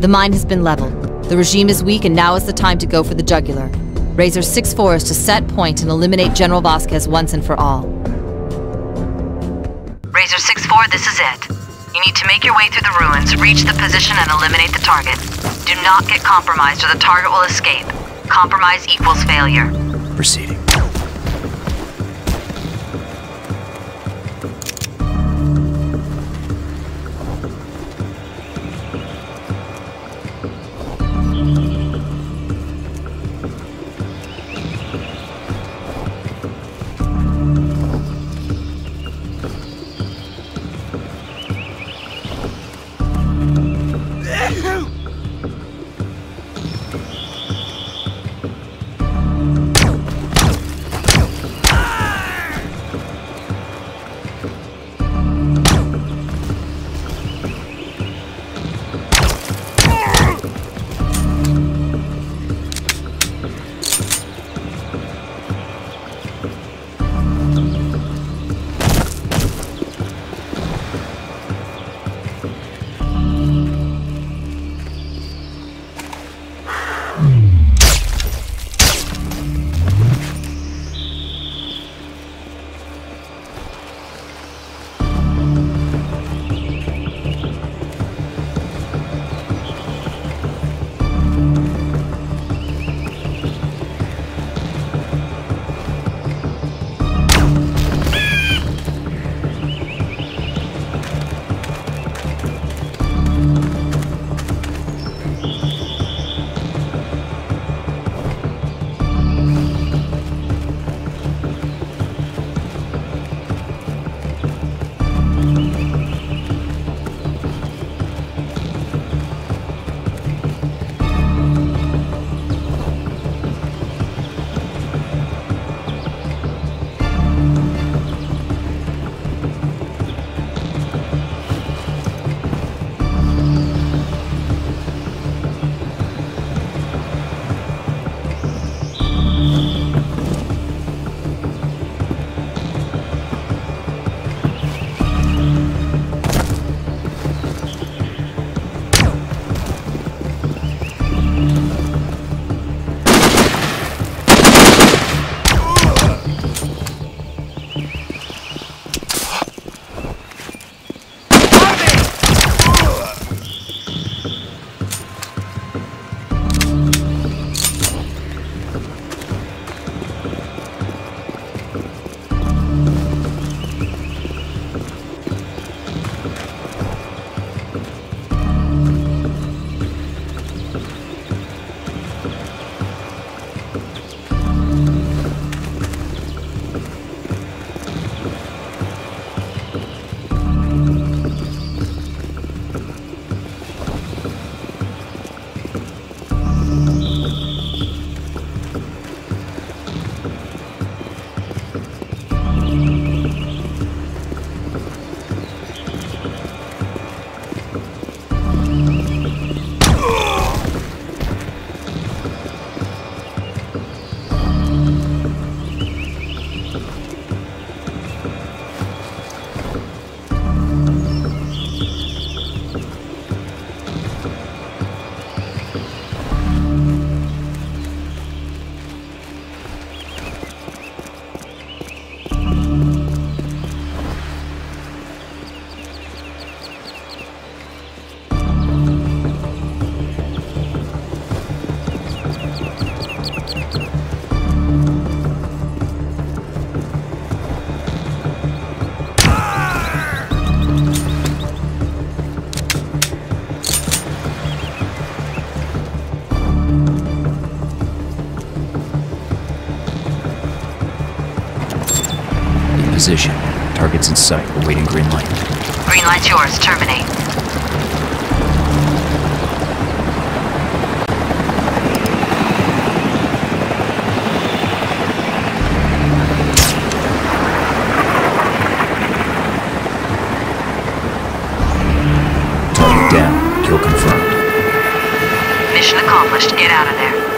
The mine has been leveled. The regime is weak and now is the time to go for the jugular. Razor 6-4 is to set point and eliminate General Vasquez once and for all. Razor 6-4, this is it. You need to make your way through the ruins, reach the position, and eliminate the target. Do not get compromised or the target will escape. Compromise equals failure. Proceeding. Position. Target's in sight, awaiting green light. Green light's yours. Terminate. Target down. Kill confirmed. Mission accomplished. Get out of there.